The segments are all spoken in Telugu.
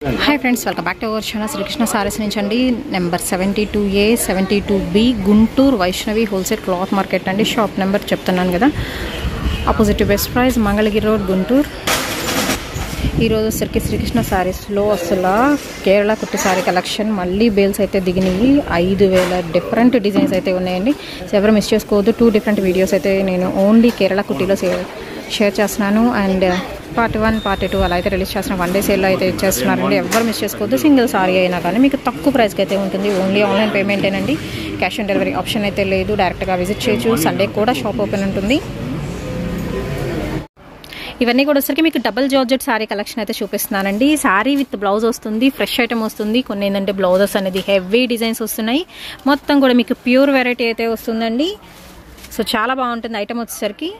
Hi friends welcome back to our channel Srikrishna sarees నుంచి అండి. Number seventy two A seventy two B Guntur Vaishnavi wholesale cloth market అండి. షాప్ నెంబర్ చెప్తున్నాను కదా. Opposite best price Mangalagiri road Guntur. ఈరోజు వచ్చరికి శ్రీకృష్ణ సారీస్లో అసలు కేరళ కుట్టి సారీ కలెక్షన్. మళ్ళీ బేల్స్ అయితే దిగినాయి ఐదు వేల డిఫరెంట్ డిజైన్స్ అయితే ఉన్నాయండి. ఎవరు మిస్ చేసుకోవద్దు. టూ డిఫరెంట్ వీడియోస్ అయితే నేను ఓన్లీ కేరళ కుట్టిలో షేర్ చేస్తున్నాను. And part one part two అలా అయితే రిలీజ్ చేస్తున్న. వన్ డే సేల్లో అయితే ఇచ్చేస్తున్నారండి. ఎవరు మిస్ చేసుకోవద్దు. సింగిల్ సారీ అయినా కానీ మీకు తక్కువ ప్రైస్కి అయితే ఉంటుంది. ఓన్లీ ఆన్లైన్ పేమెంటేనండి క్యాష్ ఆన్ డెలివరీ ఆప్షన్ అయితే లేదు. డైరెక్ట్గా విజిట్ చేయొచ్చు. సండే కూడా షాప్ ఓపెన్ ఉంటుంది. ఇవన్నీ కూడా వచ్చరికి మీకు డబుల్ జార్జెట్ శారీ కలెక్షన్ అయితే చూపిస్తున్నానండి. శారీ విత్ బ్లౌజ్ వస్తుంది. ఫ్రెష్ ఐటమ్ వస్తుంది. కొన్ని ఏంటంటే బ్లౌజెస్ అనేది హెవీ డిజైన్స్ వస్తున్నాయి. మొత్తం కూడా మీకు ప్యూర్ వెరైటీ అయితే వస్తుందండి. సో చాలా బాగుంటుంది ఐటమ్ వచ్చేసరికి.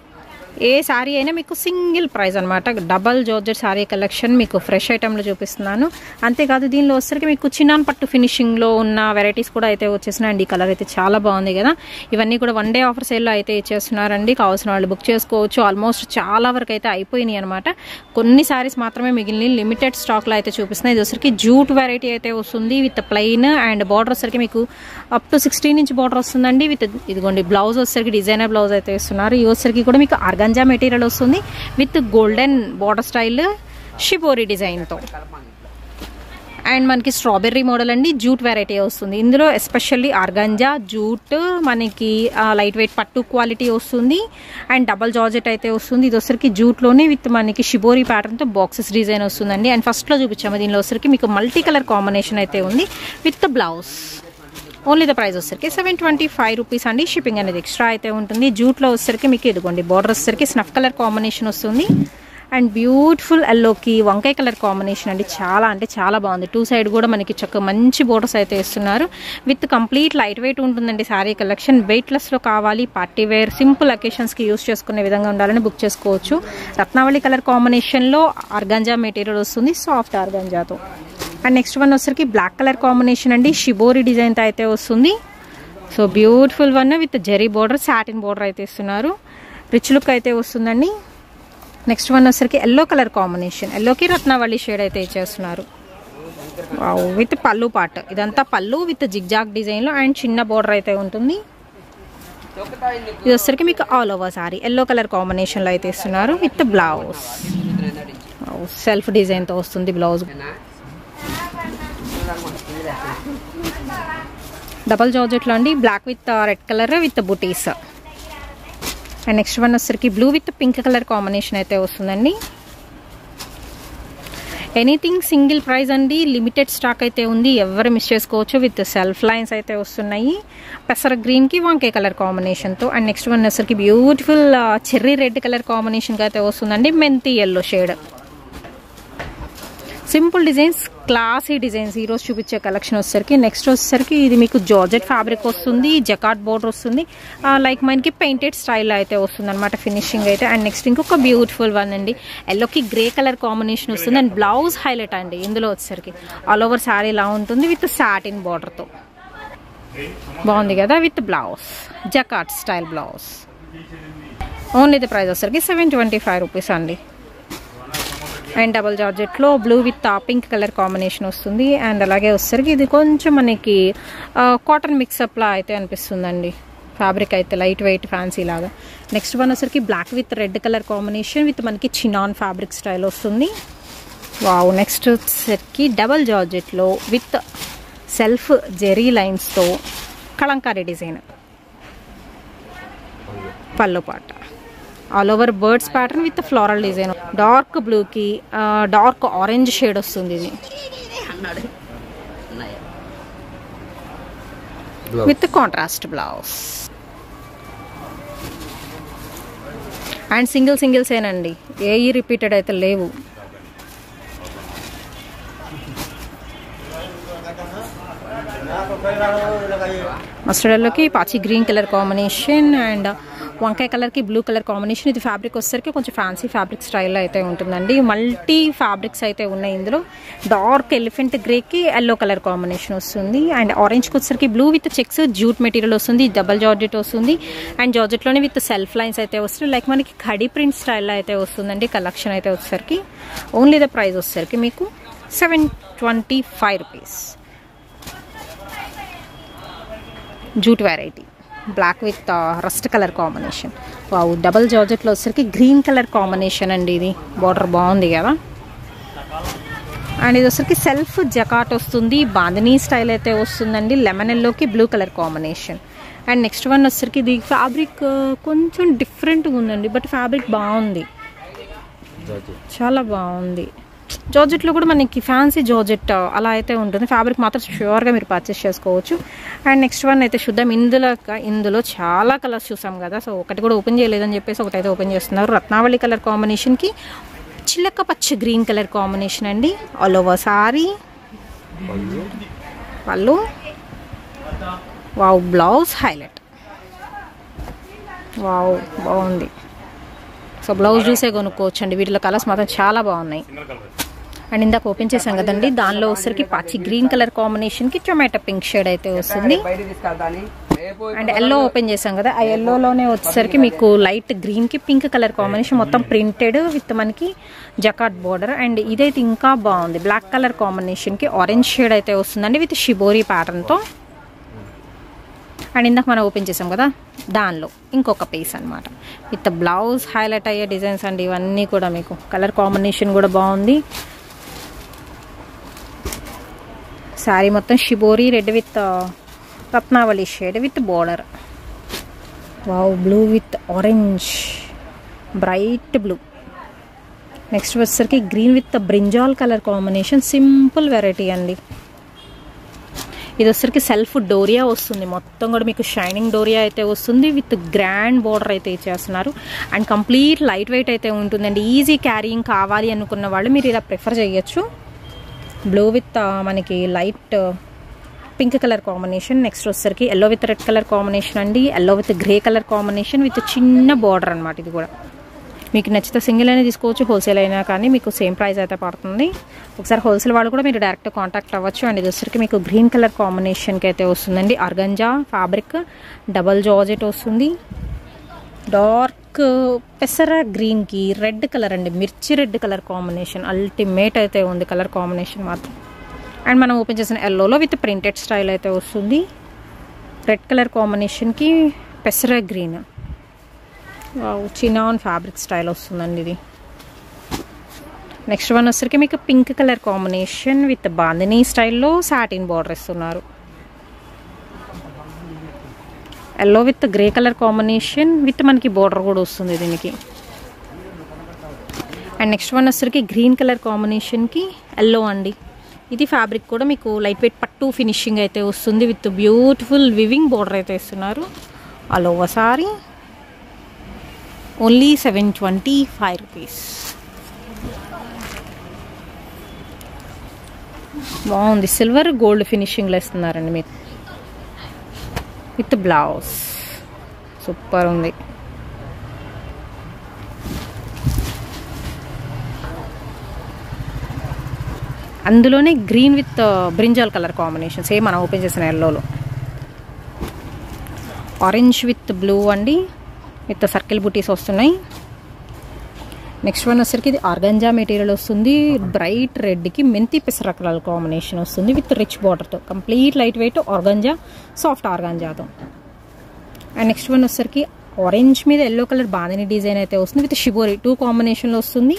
ఏ శారీ అయినా మీకు సింగిల్ ప్రైస్ అనమాట డబల్ జార్జెట్ శారీ కలెక్షన్ మీకు ఫ్రెష్ ఐటెంలో చూపిస్తున్నాను. అంతేకాదు దీనిలో వచ్చేసరికి మీకు చిన్నాన్ పట్టు ఫినిషింగ్లో ఉన్న వెరైటీస్ కూడా అయితే వచ్చేసినాయండి ఈ కలర్ అయితే చాలా బాగుంది కదా. ఇవన్నీ కూడా వన్ డే ఆఫర్ సేల్లో అయితే ఇచ్చేస్తున్నారండి. కావాల్సిన వాళ్ళు బుక్ చేసుకోవచ్చు. ఆల్మోస్ట్ చాలా వరకు అయితే అయిపోయినాయి అనమాట కొన్ని శారీస్ మాత్రమే మిగిలిన లిమిటెడ్ స్టాక్లో అయితే చూపిస్తున్నాయి. ఇది వచ్చరికి జూట్ వెరైటీ అయితే వస్తుంది విత్ ప్లెయిన్ అండ్ బార్డర్ వచ్చరికి మీకు up to sixteen inch border వస్తుందండి. విత్ ఇదిగోండి బ్లౌజ్ వచ్చేసరికి డిజైనర్ బ్లౌజ్ అయితే ఇస్తున్నారు. ఈ వచ్చరికి కూడా మీకు గంజా మెటీరియల్ వస్తుంది with golden border style shibori డిజైన్తో. అండ్ మనకి స్ట్రాబెర్రీ మోడల్ అండి జూట్ వెరైటీ వస్తుంది. ఇందులో ఎస్పెషల్లీ ఆర్గంజా జూట్ మనకి లైట్ వెయిట్ పట్టు క్వాలిటీ వస్తుంది. అండ్ డబల్ జార్జెట్ అయితే వస్తుంది. ఇది వచ్చరికి జూట్లోనే విత్ మనకి షిబోరీ ప్యాటర్న్తో బాక్సెస్ డిజైన్ వస్తుందండి. అండ్ ఫస్ట్లో చూపించాము దీనిలో వచ్చరికి మీకు మల్టీ కలర్ కాంబినేషన్ అయితే ఉంది with blouse. Only the price వచ్చరికి సెవెన్ ట్వంటీ ఫైవ్ రూపీస్ అండి. షిప్పింగ్ అనేది ఎక్స్ట్రా అయితే ఉంటుంది. జూట్లో వచ్చరికి మీకు ఇదిగోండి బార్డర్ వచ్చరికి స్నఫ్ కలర్ కాంబినేషన్ వస్తుంది. అండ్ బ్యూటిఫుల్ ఎల్లోకి వంకాయ కలర్ కాంబినేషన్ అండి. చాలా అంటే చాలా బాగుంది. టూ సైడ్ కూడా మనకి చక్క మంచి బోర్డర్స్ అయితే ఇస్తున్నారు. విత్ కంప్లీట్ లైట్ వెయిట్ ఉంటుందండి శారీ కలెక్షన్ వెయిట్లెస్లో కావాలి. పార్టీ వేర్ సింపుల్ అకేషన్స్కి యూస్ చేసుకునే విధంగా ఉండాలని బుక్ చేసుకోవచ్చు. రత్నావళి కలర్ కాంబినేషన్లో ఆర్గంజా మెటీరియల్ వస్తుంది. సాఫ్ట్ ఆర్గంజాతో. అండ్ నెక్స్ట్ వన్ వచ్చరికి బ్లాక్ కలర్ కాంబినేషన్ అండి. షిబోరి డిజైన్తో అయితే వస్తుంది. So beautiful one with zari border satin border అయితే ఇస్తున్నారు. రిచ్ లుక్ అయితే వస్తుందండి. నెక్స్ట్ వన్ వచ్చరికి ఎల్లో కలర్ కాంబినేషన్. ఎల్లోకి రత్నావళి షేడ్ అయితే ఇచ్చేస్తున్నారు. విత్ పళ్ళు పాట్ ఇదంతా పళ్ళు విత్ జిగ్జాగ్ డిజైన్లో అండ్ చిన్న బోర్డర్ అయితే ఉంటుంది. ఇది వచ్చరికి మీకు all over saree. Yellow colour కాంబినేషన్లో అయితే ఇస్తున్నారు విత్ బ్లౌజ్. సెల్ఫ్ డిజైన్తో వస్తుంది బ్లౌజ్. డబల్ జార్జెట్లో అండి. Black with red colour with buttis. And next one వచ్చరికి blue with pink colour combination అయితే వస్తుందండి. ఎనీథింగ్ సింగిల్ ప్రైస్ అండి. లిమిటెడ్ స్టాక్ అయితే ఉంది. ఎవరు మిస్ చేసుకోవచ్చు. విత్ సెల్ఫ్ లైన్స్ అయితే వస్తున్నాయి. పెసర గ్రీన్కి వాంకే కలర్ కాంబినేషన్తో. అండ్ నెక్స్ట్ వన్ వచ్చరికి బ్యూటిఫుల్ చెర్రీ రెడ్ కలర్ కాంబినేషన్కి అయితే వస్తుందండి. మెంతి yellow shade. Simple designs classy designs. ఈరోజు చూపించే కలెక్షన్ వచ్చేసరికి నెక్స్ట్ వచ్చేసరికి ఇది మీకు జార్జెట్ ఫ్యాబ్రిక్ వస్తుంది జకాట్ బోర్డర్ వస్తుంది. లైక్ మనకి పెయింటెడ్ స్టైల్ అయితే వస్తుంది అనమాట ఫినిషింగ్ అయితే. అండ్ నెక్స్ట్ ఇంకొక బ్యూటిఫుల్ వన్ అండి. ఎల్లోకి గ్రే కలర్ కాంబినేషన్ వస్తుంది అండ్ బ్లౌజ్ హైలైట్ అండి ఇందులో వచ్చేసరికి. ఆల్ ఓవర్ శారీ ఇలా ఉంటుంది విత్ సాటిన్ బార్డర్తో బాగుంది కదా with blouse jacquard style blouse. Only ఇది ప్రైస్ వచ్చేసరికి సెవెన్ ట్వంటీ ఫైవ్ రూపీస్ అండి. And double జార్జెట్లో blue with pink colour combination వస్తుంది. అండ్ అలాగే వచ్చేసరికి ఇది కొంచెం మనకి కాటన్ మిక్సప్లా అయితే అనిపిస్తుందండి. ఫ్యాబ్రిక్ అయితే లైట్ వెయిట్ ఫ్యాన్సీ లాగా. నెక్స్ట్ వన్ వచ్చరికి black with red colour combination with మనకి చినాన్ ఫ్యాబ్రిక్ స్టైల్ వస్తుంది. వావ్ నెక్స్ట్ వచ్చేసరికి డబల్ జార్జెట్లో విత్ సెల్ఫ్ జెరీ లైన్స్తో కళంకారీ డిజైన్. పళ్ళు పాట. All over birds pattern with floral design. Dark బ్లూకి డార్క్ ఆరెంజ్ షేడ్ వస్తుంది ఇది. With contrast blouse. And single singles ఏనండి ఏ రిపీటెడ్ అయితే లేవు. మస్టర్డ్ ఎల్లోకి పాచి గ్రీన్ కలర్ కాంబినేషన్ అండ్ వంకాయ కలర్కి బ్లూ కలర్ కాంబినేషన్. ఇది ఫ్యాబ్రిక్ వచ్చేసరికి కొంచెం ఫ్యాన్సీ ఫ్యాబ్రిక్ స్టైల్లో అయితే ఉంటుందండి. మల్టీ ఫ్యాబ్రిక్స్ అయితే ఉన్నాయి ఇందులో. డార్క్ ఎలిఫెంట్ గ్రేకి ఎల్లో కలర్ కాంబినేషన్ వస్తుంది. అండ్ ఆరెంజ్కి వచ్చేసరికి blue with checks jute material వస్తుంది డబల్ జార్జెట్ వస్తుంది. అండ్ జార్జెట్లోనే విత్ సెల్ఫ్ లైన్స్ అయితే వస్తుంది. లైక్ మనకి ఖడీ ప్రింట్ స్టైల్లో అయితే వస్తుందండి కలెక్షన్ అయితే వచ్చేసరికి. ఓన్లీ ద ప్రైస్ వచ్చేసరికి మీకు seven twenty five rupees. Jute variety black with rust colour combination wow double జార్జెట్లో వచ్చేసరికి గ్రీన్ కలర్ కాంబినేషన్ అండి ఇది. బార్డర్ బాగుంది కదా. అండ్ ఇది వచ్చరికి సెల్ఫ్ జకాట్ వస్తుంది. బాందినీ స్టైల్ అయితే వస్తుందండి. లెమన్ ఎల్లోకి blue colour combination and next one వచ్చరికి ఇది ఫ్యాబ్రిక్ కొంచెం డిఫరెంట్గా ఉందండి బట్ ఫ్యాబ్రిక్ బాగుంది. చాలా బాగుంది. జార్జెట్లో కూడా మనకి ఫ్యాన్సీ జార్జెట్ అలా అయితే ఉంటుంది. ఫ్యాబ్రిక్ మాత్రం ష్యూర్గా మీరు పర్చేస్ చేసుకోవచ్చు. అండ్ నెక్స్ట్ వన్ అయితే చూద్దాం. ఇందులో ఇందులో చాలా కలర్స్ చూసాం కదా. సో ఒకటి కూడా ఓపెన్ చేయలేదని చెప్పేసి ఒకటి అయితే ఓపెన్ చేస్తున్నారు. రత్నావళి కలర్ కాంబినేషన్కి చిలక పచ్చ గ్రీన్ కలర్ కాంబినేషన్ అండి. ఆల్ ఓవర్ సారీ వాళ్ళు వావ్ బ్లౌజ్ హైలైట్ వావ్ బాగుంది. సో బ్లౌజ్ చూసే కొనుక్కోవచ్చు అండి వీటిలో కలర్స్ మాత్రం చాలా బాగున్నాయి. అండ్ ఇందాక ఓపెన్ చేసాం కదండి దానిలో వచ్చరికి పచ్చి గ్రీన్ కలర్ కాంబినేషన్కి టొమాటో పింక్ షేడ్ అయితే వస్తుంది. అండ్ ఎల్లో ఓపెన్ చేసాం కదా ఆ ఎల్లోలోనే వచ్చేసరికి మీకు లైట్ గ్రీన్కి పింక్ కలర్ కాంబినేషన్ మొత్తం ప్రింటెడ్ విత్ మనకి జకాట్ బోర్డర్ అండ్ ఇదైతే ఇంకా బాగుంది. బ్లాక్ కలర్ కాంబినేషన్కి ఆరెంజ్ షేడ్ అయితే వస్తుందండి విత్ షిబోరీ ప్యాటర్న్తో అండ్ ఇందాక మనం ఓపెన్ చేసాం కదా దానిలో ఇంకొక పీస్ అనమాట విత్ బ్లౌజ్ హైలైట్ అయ్యే డిజైన్స్ అండి ఇవన్నీ కూడా మీకు. కలర్ కాంబినేషన్ కూడా బాగుంది. శారీ మొత్తం షిబోరి రెడ్ విత్ రత్నావళి shade with border. Wow blue with orange. Bright blue. Next వచ్చేసరికి green with brinjal colour combination. Simple variety అండి. ఇది వచ్చరికి సెల్ఫ్ డోరియా వస్తుంది. మొత్తం కూడా మీకు షైనింగ్ డోరియా అయితే వస్తుంది. విత్ గ్రాండ్ బోర్డర్ అయితే ఇచ్చేస్తున్నారు. అండ్ కంప్లీట్ లైట్ వెయిట్ అయితే ఉంటుందండి. ఈజీ క్యారీయింగ్ కావాలి అనుకున్న వాళ్ళు మీరు ఇలా ప్రిఫర్ చేయొచ్చు. బ్లూ విత్ uh, మనకి light uh, pink colour combination. Next వచ్చేసరికి yellow with red colour combination అండి. Yellow with grey colour combination with చిన్న బార్డర్ అనమాట ఇది కూడా. మీకు నచ్చితే సింగిల్ అయినా తీసుకోవచ్చు హోల్సేల్ అయినా కానీ మీకు సేమ్ ప్రైస్ అయితే పడుతుంది. ఒకసారి హోల్సేల్ వాళ్ళు కూడా మీరు డైరెక్ట్ కాంటాక్ట్ అవ్వచ్చు. అండ్ ఇది వచ్చరికి మీకు గ్రీన్ కలర్ కాంబినేషన్కి అయితే వస్తుందండి. అర్గంజా ఫ్యాబ్రిక్ డబల్ జార్జెట్ వస్తుంది. డార్క్ పెసర గ్రీన్కి రెడ్ కలర్ అండి. మిర్చి రెడ్ కలర్ కాంబినేషన్ అల్టిమేట్ అయితే ఉంది కలర్ కాంబినేషన్ మాత్రం. అండ్ మనం ఓపెన్ చేసిన ఎల్లోలో విత్ ప్రింటెడ్ స్టైల్ అయితే వస్తుంది. రెడ్ కలర్ కాంబినేషన్కి పెసర గ్రీన్. చినాన్ ఫ్యాబ్రిక్ స్టైల్ వస్తుందండి ఇది. నెక్స్ట్ వన్ వచ్చరికి మీకు pink colour combination with bandhani స్టైల్లో సాటిన్ బార్డర్ ఇస్తున్నారు. Yellow with grey colour combination with మనకి బోర్డర్ కూడా వస్తుంది దీనికి. అండ్ నెక్స్ట్ వన్ వచ్చరికి గ్రీన్ కలర్ కాంబినేషన్కి ఎల్లో అండి. ఇది ఫ్యాబ్రిక్ కూడా మీకు లైట్ వెయిట్ పట్టు ఫినిషింగ్ అయితే వస్తుంది విత్ బ్యూటిఫుల్ వివింగ్ బోర్డర్ అయితే ఇస్తున్నారు. All over sari only seven twenty five rupees. బాగుంది. సిల్వర్ గోల్డ్ ఫినిషింగ్లో ఇస్తున్నారండి మీరు. With blouse. సూపర్ ఉంది. అందులోనే green with brinjal colour combination. Same మనం ఓపెన్ చేసిన ఎల్లోలో. ఆరెంజ్ విత్ బ్లూ అండి. విత్ సర్కిల్ బుటీస్ వస్తున్నాయి. నెక్స్ట్ వన్ వచ్చరికి ఇది ఆర్గంజా మెటీరియల్ వస్తుంది. బ్రైట్ రెడ్కి మెంతి పెసర కలర్ కాంబినేషన్ వస్తుంది విత్ రిచ్ బార్డర్తో complete light weight organza soft ఆర్గంజాతో. And next one వచ్చరికి ఆరెంజ్ మీద ఎల్లో కలర్ బాదని డిజైన్ అయితే వస్తుంది విత్ షిబోరి టూ కాంబినేషన్లో వస్తుంది.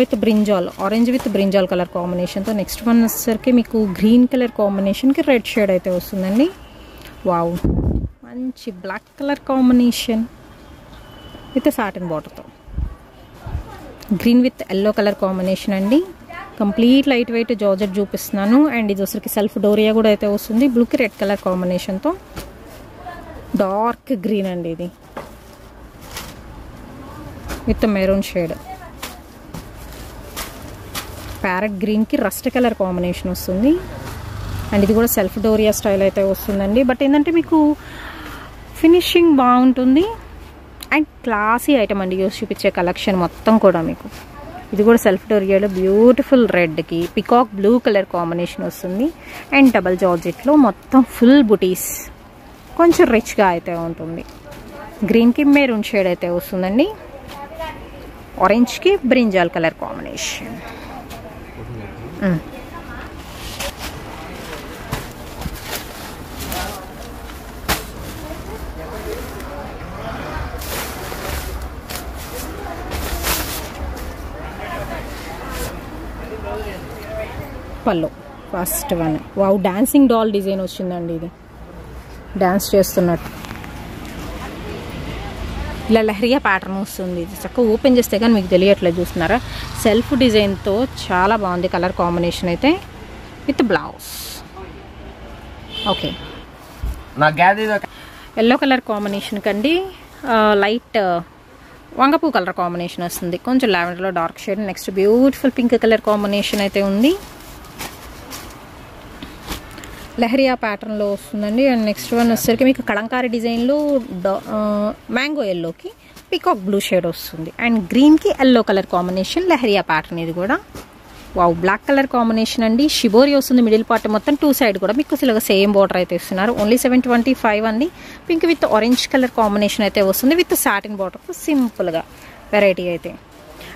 With brinjal orange with brinjal colour కాంబినేషన్తో నెక్స్ట్ వన్ వచ్చేసరికి మీకు గ్రీన్ కలర్ కాంబినేషన్కి రెడ్ షేడ్ అయితే వస్తుందండి. వావ్ మంచి black colour combination with satin బార్డర్తో. Green with yellow colour combination అండి. కంప్లీట్ లైట్ వెయిట్ జార్జెట్ చూపిస్తున్నాను. అండ్ ఇది వచ్చరికి సెల్ఫ్ డోరియా కూడా అయితే వస్తుంది. బ్లూకి రెడ్ కలర్ కాంబినేషన్తో. డార్క్ గ్రీన్ అండి ఇది. With maroon shade. ప్యారెట్ గ్రీన్కి రస్ట్ కలర్ కాంబినేషన్ వస్తుంది. అండ్ ఇది కూడా సెల్ఫ్ డోరియా స్టైల్ అయితే వస్తుందండి. బట్ ఏంటంటే మీకు ఫినిషింగ్ బాగుంటుంది. అండ్ క్లాసీ ఐటమ్ అండి. యూస్ చూపించే కలెక్షన్ మొత్తం కూడా మీకు. ఇది కూడా సెల్ఫ్ డోరియాలో బ్యూటిఫుల్ రెడ్కి పికాక్ బ్లూ కలర్ కాంబినేషన్ వస్తుంది. అండ్ డబల్ జార్జెట్లో మొత్తం ఫుల్ బుటీస్. కొంచెం రిచ్గా అయితే ఉంటుంది. గ్రీన్కి మెరూన్ షేడ్ అయితే వస్తుందండి. ఆరెంజ్కి బ్రింజాల్ కలర్ కాంబినేషన్. పళ్ళు first one wow dancing doll design వచ్చిందండి ఇది. డాన్స్ చేస్తున్నట్టు. ఇలా లహరియా ప్యాటర్న్ వస్తుంది. ఇది చక్కగా ఓపెన్ చేస్తే కానీ మీకు తెలియట్లేదు చూస్తున్నారా? సెల్ఫ్ డిజైన్తో చాలా బాగుంది కలర్ కాంబినేషన్ అయితే with blouse okay yellow colour combination కండి లైట్ వంగపూ కలర్ కాంబినేషన్ వస్తుంది. కొంచెం లావెండర్లో dark shade next beautiful pink colour combination అయితే ఉంది. లహరియా ప్యాటర్న్లో వస్తుందండి. అండ్ నెక్స్ట్ వన్ వచ్చేసరికి మీకు కళంకారీ డిజైన్లో మ్యాంగో ఎల్లోకి పికాక్ బ్లూ షేడ్ వస్తుంది. అండ్ గ్రీన్కి yellow colour combination leheriya pattern ఇది కూడా. వావ్ బ్లాక్ కలర్ కాంబినేషన్ అండి. షిబోరి వస్తుంది మిడిల్ పార్ట్ మొత్తం టూ సైడ్ కూడా. మీకు అసలు సేమ్ బోర్డర్ అయితే ఇస్తున్నారు. ఓన్లీ సెవెన్ ట్వంటీ ఫైవ్ అండి. Pink with orange colour combination అయితే వస్తుంది. With satin border. సింపుల్గా. వెరైటీ అయితే.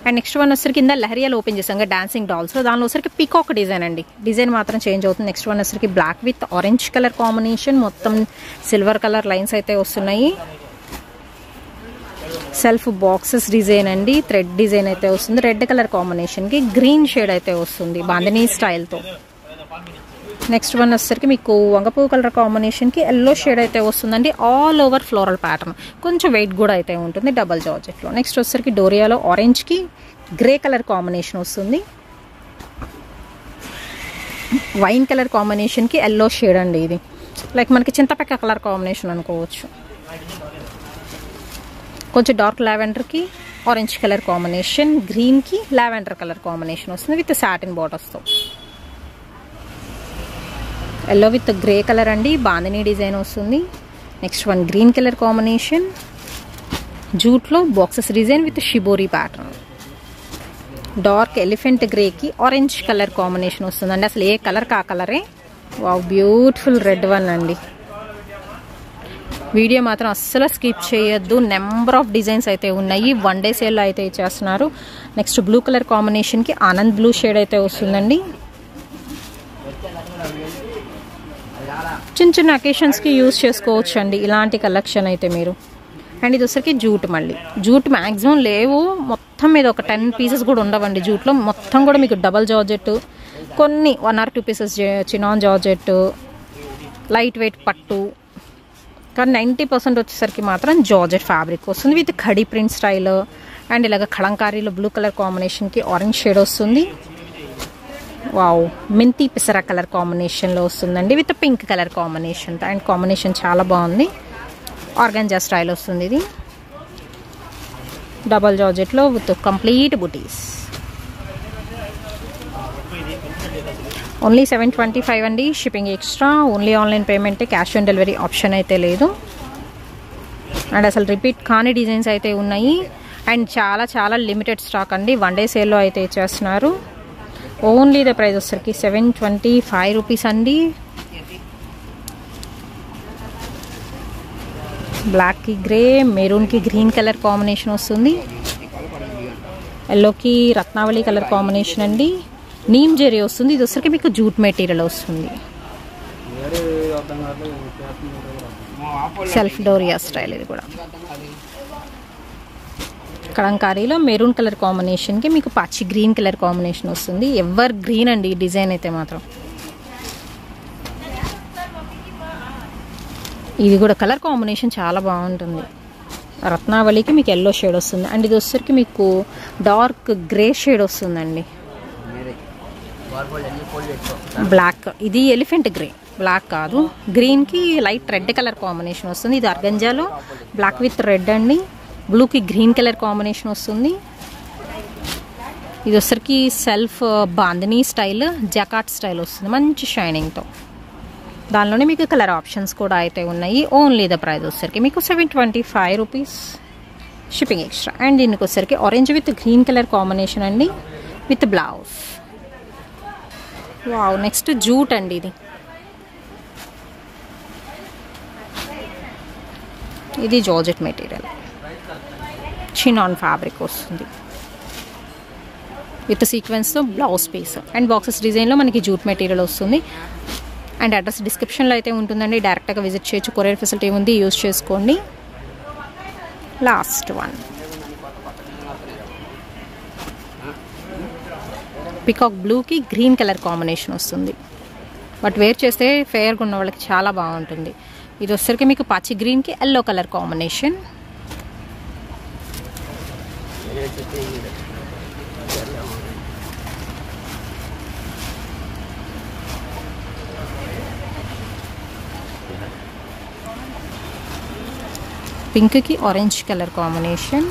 అండ్ నెక్స్ట్ వన్ వచ్చరికి కింద లహరియాలు ఓపెన్ చేసాం డాన్సింగ్ డాల్స్ దానిలో వచ్చరికి పీకాక్ డిజైన్ అండి. డిజైన్ మాత్రం చేంజ్ అవుతుంది. నెక్స్ట్ వన్ వచ్చరికి black with orange colour combination మొత్తం సిల్వర్ కలర్ లైన్స్ అయితే వస్తున్నాయి. సెల్ఫ్ బాక్సెస్ డిజైన్ అండి. థ్రెడ్ డిజైన్ అయితే వస్తుంది. రెడ్ కలర్ కాంబినేషన్కి గ్రీన్ షేడ్ అయితే వస్తుంది. బాందినీ స్టైల్తో నెక్స్ట్ వన్ వచ్చేసరికి మీకు వంగపువ్వు కలర్ కాంబినేషన్కి ఎల్లో షేడ్ అయితే వస్తుందండి. ఆల్ ఓవర్ ఫ్లోరల్ ప్యాటర్న్ కొంచెం వెయిట్ కూడా అయితే ఉంటుంది డబల్ జార్జెట్లో నెక్స్ట్ వచ్చేసరికి డోరియాలో ఆరెంజ్కి గ్రే కలర్ కాంబినేషన్ వస్తుంది. వైన్ కలర్ కాంబినేషన్కి ఎల్లో షేడ్ అండి ఇది. లైక్ మనకి చింతపక్క కలర్ కాంబినేషన్ అనుకోవచ్చు. కొంచెం డార్క్ లావెండర్కి ఆరెంజ్ కలర్ కాంబినేషన్ గ్రీన్కి లావెండర్ కలర్ కాంబినేషన్ వస్తుంది విత్ సాటిన్ బార్డర్స్తో ఎల్లో విత్ గ్రే కలర్ అండి. బాందినీ డిజైన్ వస్తుంది. Next one green colour combination. జూట్లో boxes design with shibori pattern. Dark elephant గ్రేకి orange colour combination వస్తుందండి. అసలు ఏ కలర్ కా కలరే? వావ్ బ్యూటిఫుల్ రెడ్ వన్ అండి. వీడియో మాత్రం అస్సలు స్కిప్ చేయొద్దు. నెంబర్ ఆఫ్ డిజైన్స్ అయితే ఉన్నాయి. వన్ డే సేల్లో అయితే ఇచ్చేస్తున్నారు నెక్స్ట్ బ్లూ కలర్ కాంబినేషన్కి ఆనంద్ బ్లూ షేడ్ అయితే వస్తుందండి. చిన్న చిన్న అకేషన్స్కి యూజ్ చేసుకోవచ్చు అండి ఇలాంటి కలెక్షన్ అయితే మీరు. అండ్ ఇది వచ్చరికి జూట్ మళ్ళీ. జూట్ మ్యాక్సిమం లేవు. మొత్తం మీద ఒక టెన్ పీసెస్ కూడా ఉండవండి జూట్లో. మొత్తం కూడా మీకు డబల్ జార్జెట్ కొన్ని one or two pieces chinon georgette light weight పట్టు. కానీ నైంటీ పర్సెంట్ వచ్చేసరికి మాత్రం జార్జెట్ ఫ్యాబ్రిక్ వస్తుంది with khadi print style and ఇలాగ కళంకారీలో బ్లూ కలర్ కాంబినేషన్కి ఆరెంజ్ షేడ్ వస్తుంది. వావ్. మెంతి పిసర కలర్ కాంబినేషన్లో వస్తుందండి. With pink colour combination and combination చాలా బాగుంది. ఆర్గాన్జా స్టైల్ వస్తుంది ఇది. డబల్ జార్జెట్లో with complete buttis only seven twenty five అండి. షిప్పింగ్ ఎక్స్ట్రా ఓన్లీ ఆన్లైన్ పేమెంటే క్యాష్ ఆన్ డెలివరీ ఆప్షన్ అయితే లేదు. అండ్ అసలు రిపీట్ కాని డిజైన్స్ అయితే ఉన్నాయి. అండ్ చాలా చాలా లిమిటెడ్ స్టాక్ అండి. వన్ డే సేల్లో అయితే ఇచ్చేస్తున్నారు. ఓన్లీ ద ప్రైస్ వచ్చరికి సెవెన్ ట్వంటీ ఫైవ్ రూపీస్ అండి. బ్లాక్కి గ్రే మెరూన్కి గ్రీన్ కలర్ కాంబినేషన్ వస్తుంది. ఎల్లోకి రత్నావళి కలర్ కాంబినేషన్ అండి. నీమ్ జెరీ వస్తుంది. ఇది వచ్చరికి మీకు జూట్ మెటీరియల్ వస్తుంది. సెల్ఫ్ డోరియా స్టైల్ ఇది కూడా. కలంకారీలో మెరూన్ కలర్ కాంబినేషన్కి మీకు పచ్చి గ్రీన్ కలర్ కాంబినేషన్ వస్తుంది. ఎవర్ గ్రీన్ అండి ఈ డిజైన్ అయితే మాత్రం. ఇది కూడా కలర్ కాంబినేషన్ చాలా బాగుంటుంది. రత్నావళికి మీకు ఎల్లో షేడ్ వస్తుంది. అండ్ ఇది వచ్చరికి మీకు డార్క్ గ్రే షేడ్ వస్తుందండి. బ్లాక్ ఇది ఎలిఫెంట్ గ్రే బ్లాక్ కాదు. గ్రీన్కి లైట్ రెడ్ కలర్ కాంబినేషన్ వస్తుంది. ఇది అర్గంజాలో. బ్లాక్ విత్ రెడ్ అండి. బ్లూకి గ్రీన్ కలర్ కాంబినేషన్ వస్తుంది. ఇది వచ్చరికి self bandhani style jacquard style వస్తుంది మంచి షైనింగ్తో దానిలోనే మీకు కలర్ ఆప్షన్స్ కూడా అయితే ఉన్నాయి. ఓన్లీ ద ప్రైస్ వచ్చరికి మీకు seven twenty five rupees shipping extra. And దీనికి వచ్చరికి orange with green colour combination అండి with blouse. Wow next jute అండి ఇది. ఇది జార్జెట్ మెటీరియల్. చినాన్ ఫ్యాబ్రిక్ వస్తుంది. విత్ సీక్వెన్స్తో బ్లౌజ్ పీస్ అండ్ బాక్సెస్ డిజైన్లో మనకి జూట్ మెటీరియల్ వస్తుంది. అండ్ అడ్రస్ డిస్క్రిప్షన్లో అయితే ఉంటుందండి. డైరెక్ట్గా విజిట్ చేయొచ్చు. కొరియర్ ఫెసిలిటీ ఉంది. యూస్ చేసుకోండి. లాస్ట్ వన్ పికాక్ బ్లూకి గ్రీన్ కలర్ కాంబినేషన్ వస్తుంది. బట్ వేర్ చేస్తే ఫేర్గా ఉన్న వాళ్ళకి చాలా బాగుంటుంది. ఇది వచ్చరికి మీకు పచ్చి గ్రీన్కి ఎల్లో కలర్ కాంబినేషన్ పింక్కి ఆరెంజ్ కలర్ కాంబినేషన్.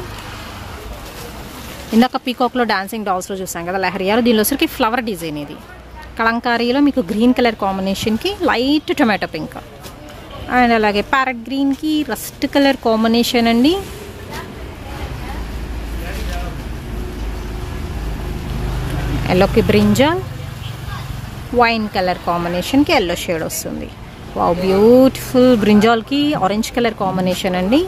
ఇందాక పీకాక్లో డాన్సింగ్ డాల్స్లో చూసాం కదా లహరియాలో దీనిలో వచ్చరికి ఫ్లవర్ డిజైన్ ఇది. కలంకారీలో మీకు గ్రీన్ కలర్ కాంబినేషన్కి లైట్ టొమాటో పింక్ అండ్ అలాగే ప్యారెట్ గ్రీన్కి రస్ట్ కలర్ కాంబినేషన్ అండి. ఎల్లోకి బ్రింజాల్ వైన్ కలర్ కాంబినేషన్కి ఎల్లో షేడ్ వస్తుంది. వావ్ బ్యూటిఫుల్ బ్రింజాల్కి ఆరెంజ్ కలర్ కాంబినేషన్ అండి.